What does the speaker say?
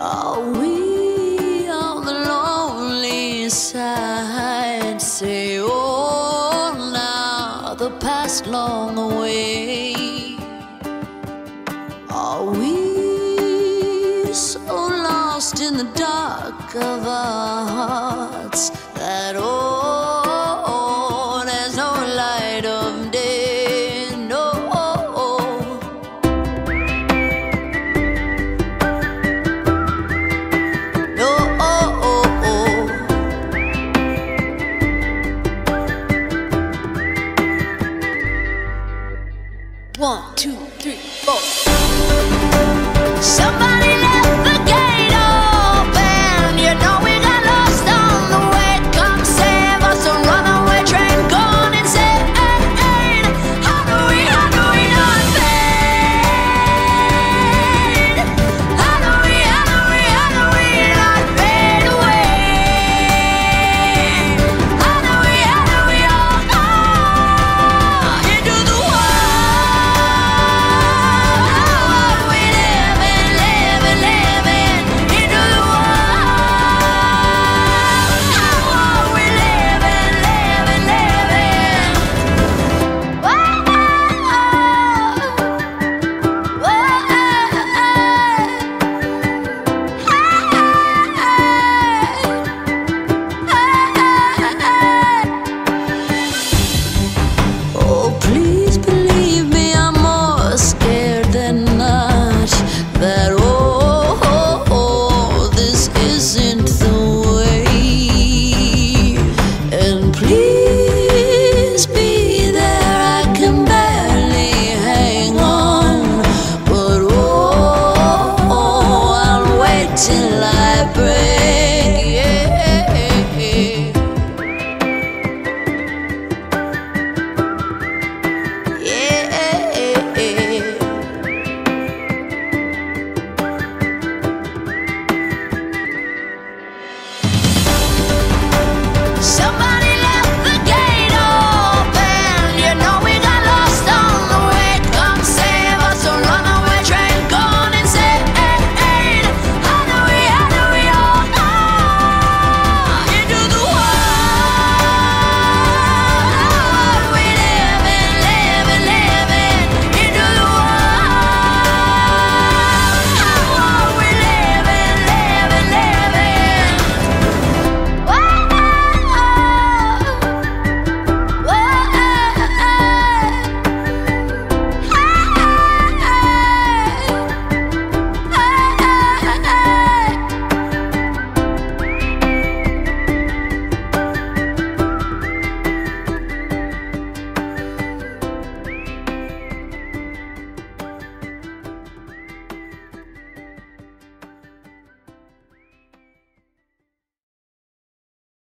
Are we on the lonely side? Say, oh, now the past long away. Are we so lost in the dark of our hearts that oh, One, two, three, four. Somebody